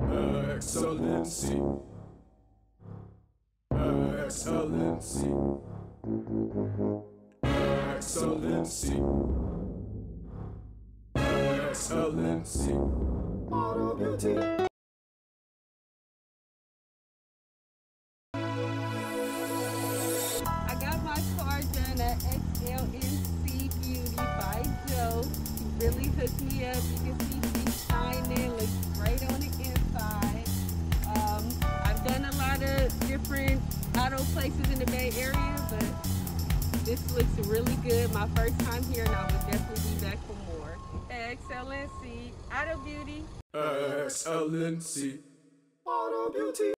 XLNC. XLNC. XLNC. XLNC. Auto beauty. Really hooked me up. You can see different auto places in the Bay Area, but this looks really good. My first time here, and I will definitely be back for more. XLNC Auto Beauty. XLNC. Auto beauty.